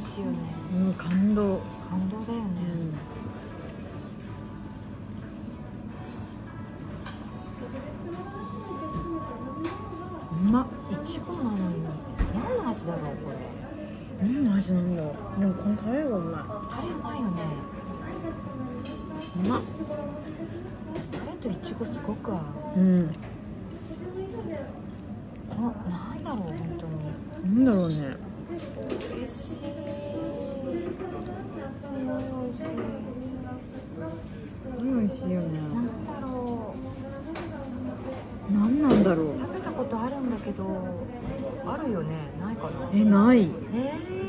味しいよね。うん感動。感動だよね、うまっ。いちごなのに。何の味だろうこれ。何の味なんだろう。でもこのタレがうまタレうまいよね。いうまっ。タレといちごすごく合う。うん。こなんだろう本当に。なんだろうね美味しい。すごい美味しいすごい美味しいよね。なんだろ何なんだろう。う食べたことあるんだけどあるよね。ないかな。えない。え